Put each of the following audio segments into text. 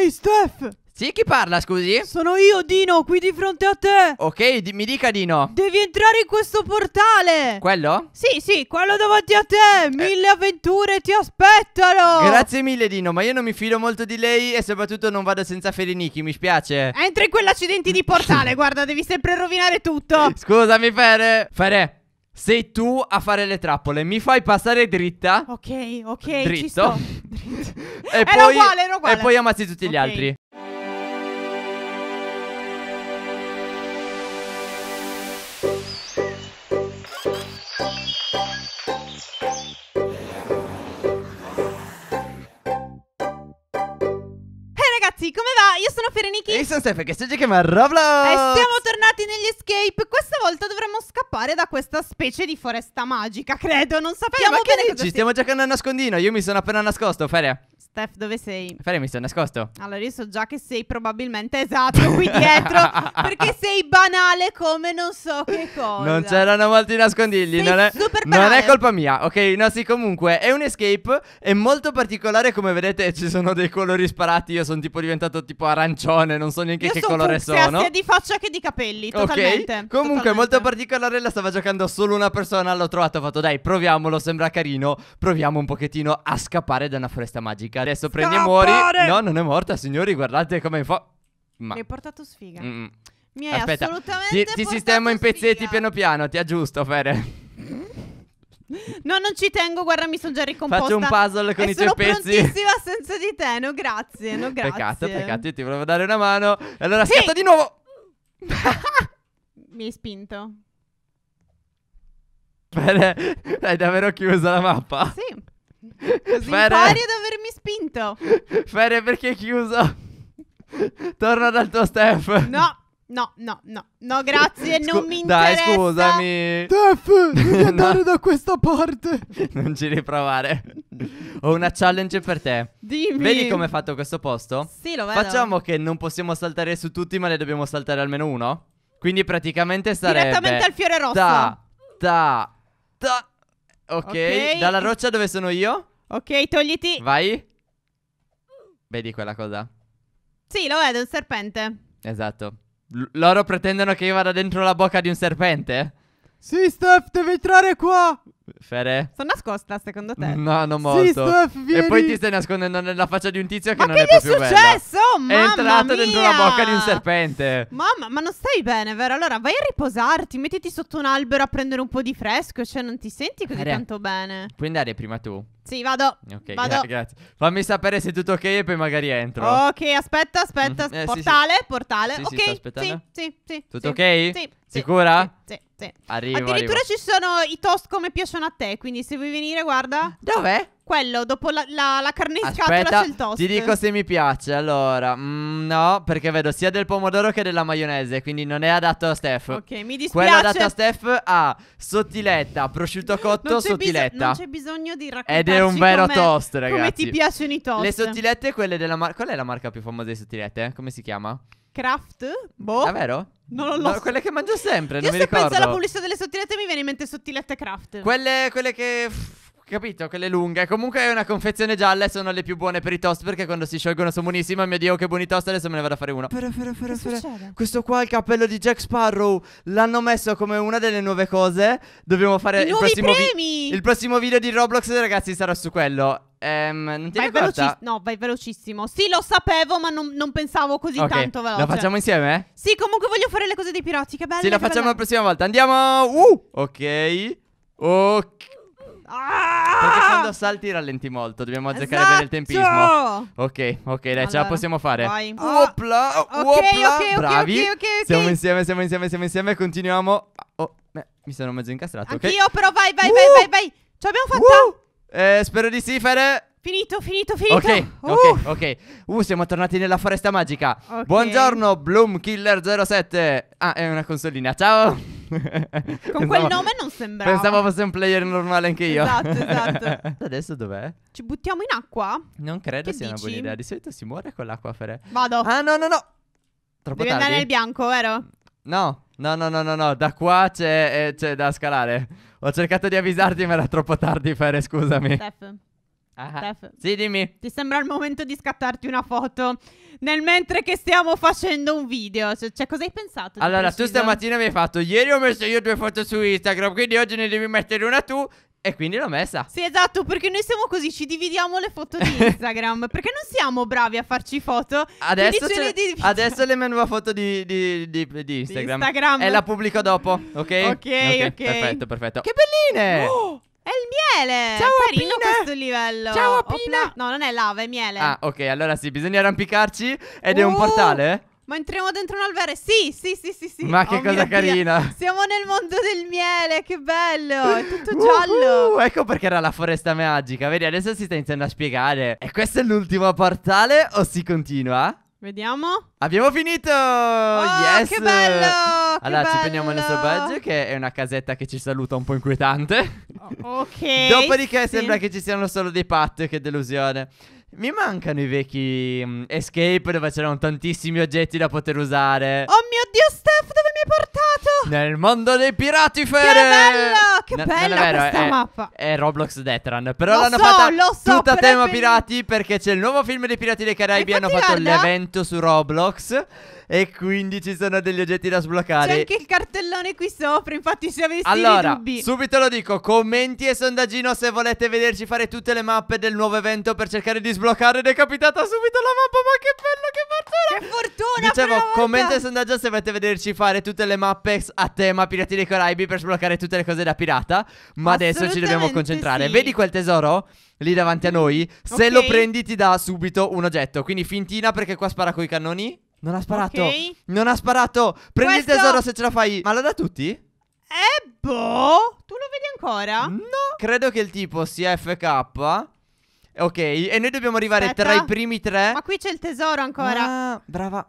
Ehi Steph! Sì, chi parla, scusi? Sono io, Dino, qui di fronte a te! Ok, di- mi dica Dino. Devi entrare in questo portale! Quello? sì, sì, quello davanti a te! Mille avventure ti aspettano! Grazie mille Dino, ma io non mi fido molto di lei e soprattutto non vado senza Ferenichi, mi spiace. Entra in quell'accidenti di portale, guarda, devi sempre rovinare tutto! Scusami Fere. Fere, sei tu a fare le trappole, mi fai passare dritta. Ok, ok, ci Dritto. E Era poi, uguale, era uguale. E poi ammazzi tutti gli Ok. altri. Ehi ragazzi, come va? Io sono Fereniki E sono Stefano che si chiama Roblox. e siamo tornati negli escape. Questa volta dovremmo scappare da questa specie di foresta magica, credo. Non sappiamo ma che bene dici? cosa sia. Stiamo giocando a nascondino, io mi sono appena nascosto, Fere. Steph, dove sei? Fere mi sono nascosto. Allora, io so già che sei probabilmente esatto qui dietro. perché sei banale come non so che cosa. Non c'erano molti nascondigli, Sei non è, super non banale. è colpa mia, ok? No, sì, comunque è un escape, è molto particolare, come vedete ci sono dei colori sparati, io sono tipo diventato tipo arancione, non so neanche Io che sono colore fucsia, sono. sia di faccia che di capelli, totalmente. Ok, comunque totalmente. molto particolare, la stava giocando solo una persona, l'ho trovato, ho fatto dai proviamolo, sembra carino, proviamo un pochettino a scappare da una foresta magica. Adesso prendi e muori. No, non è morta, signori, guardate come fa... Ma... Mi hai portato sfiga. Mm. Mi hai Aspetta, assolutamente ti, ti sistemo in pezzetti sfiga. piano piano, ti aggiusto, Fere. No, non ci tengo, guarda, mi sono già ricomposta. Faccio un puzzle con e i tuoi sono pezzi. prontissima senza di te, no grazie, no grazie. Peccato, peccato, io ti volevo dare una mano. E allora Sì. schiatta di nuovo. Mi hai spinto. Fere, hai davvero chiuso la mappa? Sì. Così Fere. impari ad avermi spinto. Fere, perché hai chiuso? Torna dal tuo Steph. No, no, no, no. No, grazie, Scu- non mi Dai, interessa. scusami. Steph, devi andare da questa parte. non ci riprovare. Ho una challenge per te. Dimmi. Vedi come è fatto questo posto? Sì, lo vedo. Facciamo che non possiamo saltare su tutti, ma ne dobbiamo saltare almeno uno. Quindi praticamente sarebbe Direttamente al fiore rosso. Ta, ta. Ok, Ok. dalla roccia dove sono io? Ok, togliti. Vai. Vedi quella cosa? Sì, lo vedo, è un serpente. Esatto. L- loro pretendono che io vada dentro la bocca di un serpente? Sì, Steph, devi entrare qua. Fere? Sono nascosta, secondo te? No, non molto. Steph, E poi vieni. ti stai nascondendo nella faccia di un tizio che Ma non che è è proprio bello. successo? Oh, È mamma entrato dentro la mia. bocca di un serpente. Mamma, ma non stai bene, vero? Allora vai a riposarti, mettiti sotto un albero a prendere un po' di fresco, cioè non ti senti così Fere. tanto bene. Puoi andare prima tu. Sì, vado. Ok, Vado. gra- grazie. Fammi sapere se è tutto ok e poi magari entro. Ok, aspetta, aspetta. Mhm, eh, sì, portale, portale. Sì, sì, ok, sto aspettando. sì, sì, sì. Tutto sì, ok? Sì. sì, Sicura? Sì, sì, sì. Arrivo, Addirittura arrivo. ci sono i toast come piacciono a te, quindi se vuoi venire, guarda. Dov'è? Quello, dopo la, la, la carne in scatola Aspetta, c'è il toast. ti dico se mi piace. Allora, mm, no, perché vedo sia del pomodoro che della maionese, quindi non è adatto a Steph. Ok, mi dispiace. Quello adatto a Steph ha sottiletta, prosciutto cotto, non c'è, biso- sottiletta. non c'è bisogno di raccontarci Ed è un vero toast, ragazzi. Come ti piacciono i toast? Le sottilette, quelle della marca. Qual è la marca più famosa di sottilette? Come si chiama? Kraft? Boh. Davvero? Non lo No, so. quelle che mangio sempre, Io non mi se penso ricordo. alla pubblicità delle sottilette mi viene in mente sottilette Kraft. Quelle, quelle che. pff, Capito, quelle lunghe. Comunque è una confezione gialla e sono le più buone per i toast perché quando si sciolgono sono buonissime. Mio dio, che buoni toast, adesso me ne vado a fare uno. Che fere. succede? Questo qua è il cappello di Jack Sparrow. L'hanno messo come una delle nuove cose. Dobbiamo fare I il nuovi prossimo vi- premi! Il prossimo video di Roblox, ragazzi, sarà su quello. Ehm, non ti Vai velocissimo. No, vai velocissimo. Sì, lo sapevo, ma non, non pensavo così Ok, tanto veloce. Lo facciamo insieme? Sì, comunque voglio fare le cose dei pirati. Che bello. Sì, lo che facciamo la bello. prossima volta. Andiamo. Uh, ok. Ok. Perché Ah! quando salti rallenti molto. Dobbiamo azzeccare Esatto! bene il tempismo. Ok, ok, dai, ce la Allora, possiamo fare. vai. Opla, Ok, opla, ok, ok, bravi. Siamo insieme, siamo insieme, siamo insieme. Continuiamo. Oh, beh, mi sono mezzo incastrato. ok. Anch'io, però vai, vai, Uh! vai, vai, vai. Ce l'abbiamo fatta. Uh! Eh, spero di sì, Fere. Finito, finito, finito. Ok, Uh. ok, ok. Uh, siamo tornati nella foresta magica. Ok. Buongiorno, Bloom Killer 07. Ah, è una consolina. Ciao. Con quel nome non sembrava. Pensavo fosse un player normale anche io. Esatto, esatto. Adesso dov'è? Ci buttiamo in acqua? Non credo Che sia una buona dici? idea. Di solito si muore con l'acqua, Fere. Vado. Ah, no, no, no. Troppo Devi tardi. andare nel bianco, vero? No, no, no, no, no, no. Da qua c'è, eh, c'è da scalare. Ho cercato di avvisarti, ma era troppo tardi, Fere, scusami. Steph. Ah, Steph, Sì, dimmi. ti sembra il momento di scattarti una foto nel mentre che stiamo facendo un video? Cioè, cioè, cosa hai pensato? Allora, tu preciso? stamattina mi hai fatto, ieri ho messo io due foto su Instagram, quindi oggi ne devi mettere una tu. E quindi l'ho messa. Sì, esatto, perché noi siamo così, ci dividiamo le foto di Instagram. perché non siamo bravi a farci foto. Adesso, le adesso le nuova foto di, di- di- di Instagram. Instagram. E la pubblico dopo, ok? Ok, ok. Perfetto, perfetto. Che belline! Oh, è il miele! Ciao, Carino Appina. questo livello. Ciao, Opla- Appina. No, non è lava, è miele. Ah, ok, allora sì, bisogna arrampicarci ed è un Oh, portale? Ma entriamo dentro un alvare? Sì, sì, sì, sì, sì. Ma che Oh cosa mio Dio. carina. Siamo nel mondo del miele, che bello! È tutto giallo. Uh, ecco perché era la foresta magica. Vedi, adesso si sta iniziando a spiegare. E questo è l'ultimo portale o si continua? Vediamo. Abbiamo finito! Oh, yes! che bello! che Allora, ci prendiamo il nostro badge, che è una casetta che ci saluta un po' inquietante. Ok. Dopodiché sì. sembra che ci siano solo dei pat, che delusione. Mi mancano i vecchi mm, escape dove c'erano tantissimi oggetti da poter usare. Oh mio Dio, Steph, dove mi hai portato? Nel mondo dei pirati Che fere! bello! Che è bella vero, questa è- mappa. È Roblox Detran. Però Lo l'hanno so, fatta lo so, tutta però tema bello. pirati perché c'è il nuovo film dei Pirati dei Caraibi. Hanno fatto guarda- l'evento su Roblox. E quindi ci sono degli oggetti da C'è sbloccare. anche il cartellone qui sopra, infatti se avessi Allora, dubbi. subito lo dico, commenti e sondaggino se volete vederci fare tutte le mappe del nuovo evento per cercare di sbloccare ed è capitata subito la mappa, ma che bello, che fortuna! Che fortuna! Dicevo, commenta e sondaggio se volete vederci fare tutte le mappe a tema Pirati dei Caraibi per sbloccare tutte le cose da pirata. Ma adesso ci dobbiamo concentrare. sì. Vedi quel tesoro? Lì davanti a noi. Se lo prendi ti dà subito un oggetto. Quindi fintina perché qua spara coi cannoni. Non ha sparato. Ok. Non ha sparato. Prendi il Questo- tesoro se ce la fai. Ma lo da tutti? Eh, boh. Tu lo vedi ancora? No. Credo che il tipo sia FK. Ok, e noi dobbiamo arrivare Aspetta. tra i primi tre. Ma qui c'è il tesoro ancora. Ah, brava.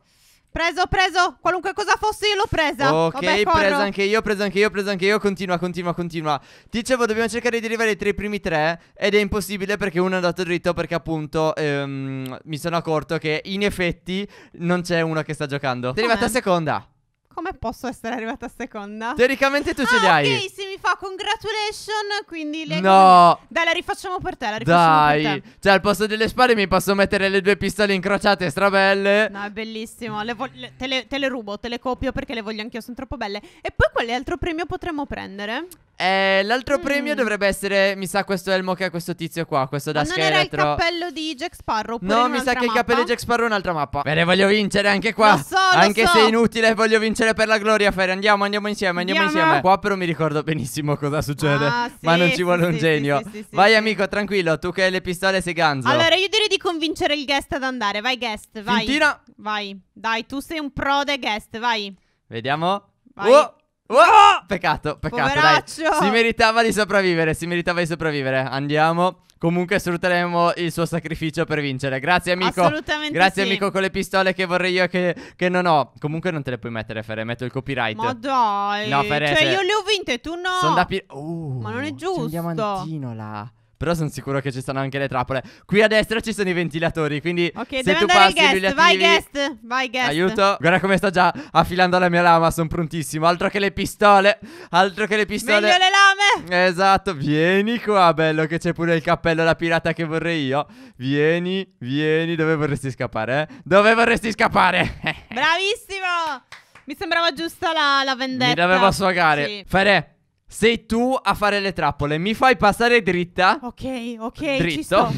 Preso, preso. Qualunque cosa fosse io l'ho presa. Ok, Vabbè, preso anche io, preso anche io, preso anche io. Continua, continua, continua. Dicevo, dobbiamo cercare di arrivare tra i primi tre. Ed è impossibile perché uno è andato dritto. Perché appunto ehm, mi sono accorto che in effetti non c'è uno che sta giocando. Sei Com'è? arrivata seconda. Come posso essere arrivata a seconda? Teoricamente tu ce li ah, hai. ok, si mi fa congratulation, quindi le No. Dai, la rifacciamo per te, la rifacciamo per Dai, te. cioè al posto delle spade mi posso mettere le due pistole incrociate strabelle. No, è bellissimo. Le le- te, le, te le rubo, te le copio perché le voglio anch'io, sono troppo belle. E poi quale altro premio potremmo prendere? Eh, l'altro Mm. premio dovrebbe essere, mi sa, questo elmo che ha questo tizio qua, questo da Ma non era il scheletro. cappello di Jack Sparrow? No, mi sa che il cappello di? Jack Sparrow è un'altra mappa. Bene, voglio vincere anche qua. Lo so, lo anche so. se è inutile, voglio vincere per la gloria, Fere. Andiamo, andiamo insieme, andiamo, Andiamo. insieme. Qua però mi ricordo benissimo cosa succede. Ah, sì, ma non ci sì, vuole un sì, genio. sì, sì, sì, vai, sì. amico, tranquillo. Tu che hai le pistole sei ganzo. Allora, io direi di convincere il guest ad andare. Vai, guest, vai. Fintina. Vai. Dai, tu sei un pro dei guest, vai. Vediamo. Vai. Oh! Oh! Peccato, peccato, dai. Si meritava di sopravvivere, si meritava di sopravvivere. Andiamo. Comunque sfrutteremo il suo sacrificio per vincere. Grazie, amico. Assolutamente Grazie, sì. amico, con le pistole che vorrei io che, che non ho. Comunque non te le puoi mettere, Fere. Metto il copyright. Ma dai. No, Fere, Cioè, se- io le ho vinte, tu no. Sono da pi- Uh, Ma non è giusto. diamantino là. Però sono sicuro che ci sono anche le trappole. Qui a destra ci sono i ventilatori. Quindi Ok, se deve tu passi li guest. Vai, guest. Vai, guest. Aiuto. Guarda come sto già affilando la mia lama. Sono prontissimo. Altro che le pistole. Altro che le pistole. Meglio le lame. Esatto, vieni qua, bello, che c'è pure il cappello da pirata che vorrei io. Vieni, vieni, dove vorresti scappare? Eh? Dove vorresti scappare? Bravissimo. Mi sembrava giusta la, la vendetta. Mi dovevo sfogare. Sì. Fere, sei tu a fare le trappole. Mi fai passare dritta. Ok, ok, Dritto.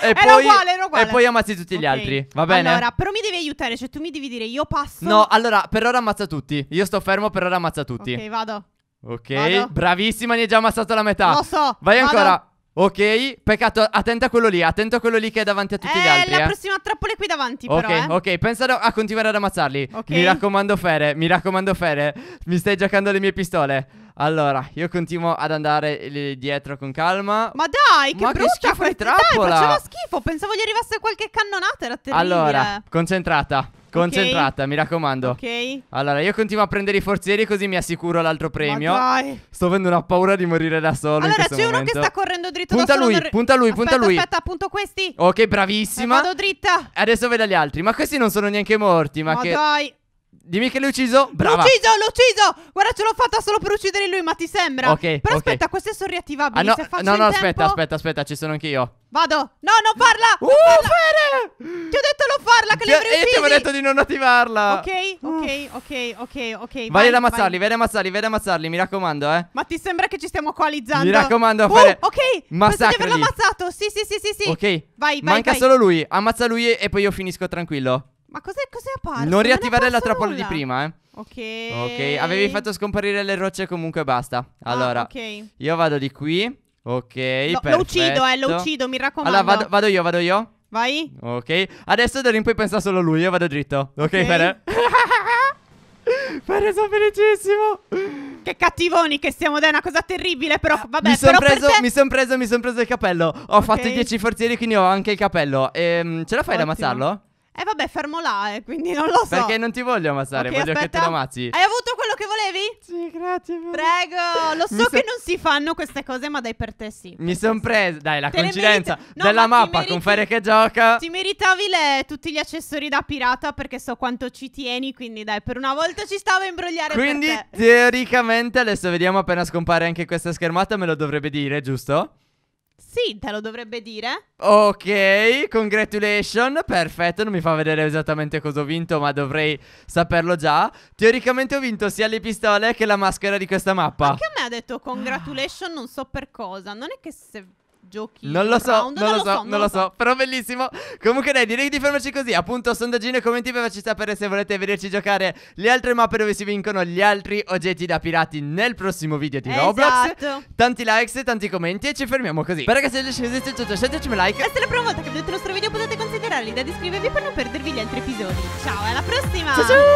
E Era poi, uguale, era uguale. E poi ammazzi tutti gli Ok. altri. Va bene? Allora, però mi devi aiutare, cioè tu mi devi dire io passo. No, allora, per ora ammazza tutti. Io sto fermo, per ora ammazza tutti. Ok, vado. Ok, Vado. bravissima, ne hai già ammazzato la metà. Lo so. Vai vado. ancora. Ok, peccato, attenta a quello lì, attento a quello lì che è davanti a tutti eh, gli altri. la eh. prossima trappola è qui davanti, Ok, però, eh. ok, pensa a- continuare ad ammazzarli. Ok. Mi raccomando, Fere, mi raccomando, Fere. Mi stai giocando le mie pistole. Allora, io continuo ad andare lì dietro con calma. Ma dai, che Ma che schifo di trappola. Dai, faceva schifo. Pensavo gli arrivasse qualche cannonata, era terribile. Allora, concentrata, concentrata, mi raccomando. Ok. Allora, io continuo a prendere i forzieri così mi assicuro l'altro premio. Ma dai. Sto avendo una paura di morire da solo Allora, c'è uno momento. che sta correndo dritto Punta da solo. lui, punta lui, punta Aspetta, lui. Aspetta, appunto questi. Ok, E bravissima. vado dritta. Adesso vedo gli altri. Ma questi non sono neanche morti. Ma, Ma che. dai. Dimmi che l'hai ucciso. Brava. L'ho ucciso, l'ho ucciso! Guarda, ce l'ho fatta solo per uccidere lui, ma ti sembra? Ok, Però ok. aspetta, queste sono riattivabili. Ah, no, no, no, tempo- aspetta, aspetta, aspetta, ci sono anche io. Vado. No, non farla! Uh, Non farla! Ti ho detto non farla, che li Ti- avrei E ti uccisi! avevo detto di non attivarla. Ok, ok, ok, ok, ok. Vai ad ammazzarli, vai ad ammazzarli, vai ad ammazzarli, mi raccomando, eh. Ma ti sembra che ci stiamo coalizzando? Mi raccomando, Uh, Fede. ok, penso di Massacrali. averlo ammazzato. Sì, sì, sì, sì, sì. Ok. Vai, vai, Manca vai. solo lui. Ammazza lui e poi io finisco tranquillo. Ma cos'è, cos'è apparso? non riattivare la trappola di nulla. prima, eh. Ok. Ok, avevi fatto scomparire le rocce comunque basta. Ah, Allora, ok. io vado di qui. Ok, Lo, perfetto. lo uccido, eh, lo uccido, mi raccomando. Allora, vado, vado io, vado io. Vai. Ok. Adesso d'ora in poi pensa solo lui, io vado dritto. Ok, Ok. Fede? Fede, sono felicissimo. Che cattivoni che siamo, dai, è una cosa terribile, però vabbè, mi sono preso, te- mi son preso, mi son preso il cappello. Ho Ok. fatto i 10 forzieri, quindi ho anche il cappello. Ehm, ce la fai ad Ottimo. Ammazzarlo? Eh vabbè, fermo là, eh, quindi non lo so. Perché non ti voglio ammazzare, Ok, voglio che te aspetta. lo ammazzi. Hai avuto quello che volevi? Sì, grazie. Prego, lo Mi so so- che non si fanno queste cose, ma dai per te sì. Mi per son te sì. preso. Dai, la Te coincidenza no, della ma ti mappa con meriti- Fede che gioca. Ti meritavi le- tutti gli accessori da pirata perché so quanto ci tieni, quindi dai, per una volta ci stavo a imbrogliare Quindi per te. teoricamente adesso vediamo appena scompare anche questa schermata me lo dovrebbe dire, giusto? Sì, te lo dovrebbe dire. Ok, congratulations, perfetto, non mi fa vedere esattamente cosa ho vinto, ma dovrei saperlo già. Teoricamente ho vinto sia le pistole che la maschera di questa mappa. Anche a me ha detto congratulations, non so per cosa. Non è che se giochi Non lo so, round, non lo so, non lo so, però bellissimo. Comunque dai, direi di fermarci così. Appunto, sondaggino e commenti per farci sapere se volete vederci giocare le altre mappe dove si vincono gli altri oggetti da pirati nel prossimo video di Roblox. Esatto. Tanti likes tanti commenti e ci fermiamo così. Per ragazzi, se vi è piaciuto, lasciateci un like. E se è la prima volta che vedete il nostro video potete considerare l'idea di iscrivervi per non perdervi gli altri episodi. Ciao, alla prossima! Ciao ciao!